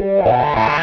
Yeah.